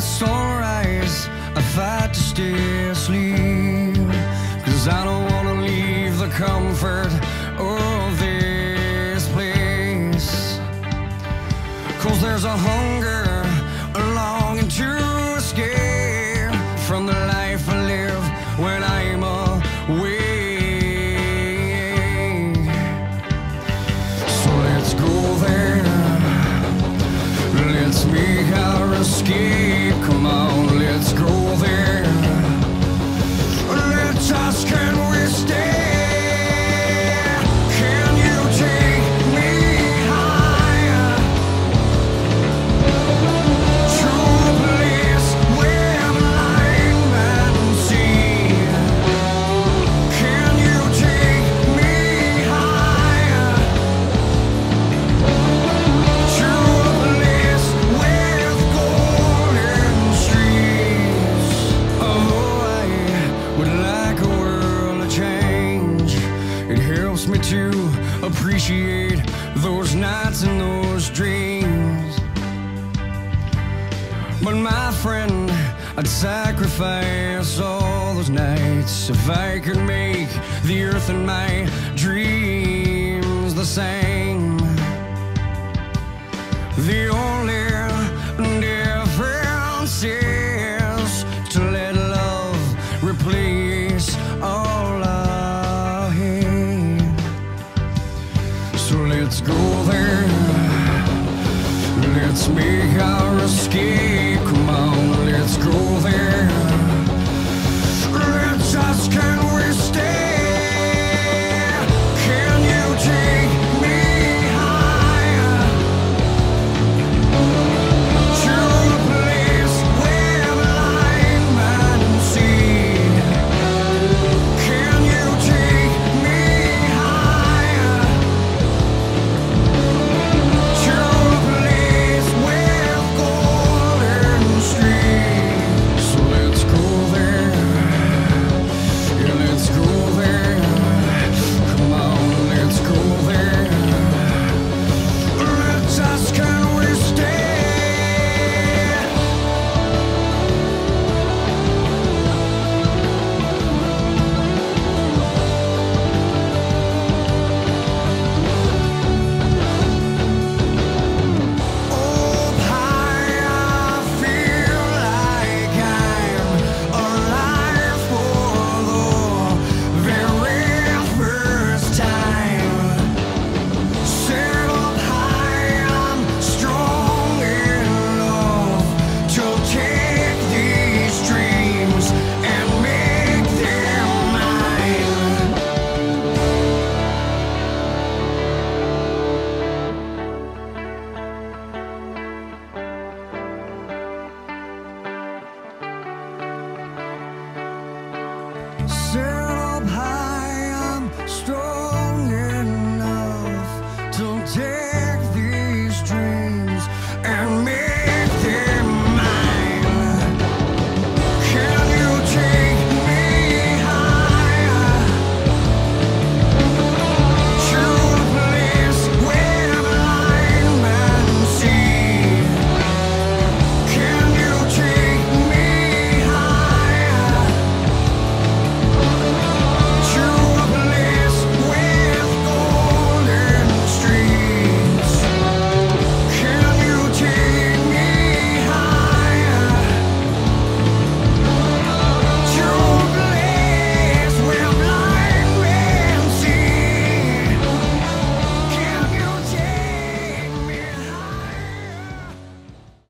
sunrise I fight to stay asleep. Cause I don't wanna leave the comfort of this place. Cause there's a hunger, a longing to escape From the Let's make our escape. Come on, let's go there. Let us, those nights and those dreams. But my friend, I'd sacrifice all those nights if I could make the earth and my dreams the same. The let's go there.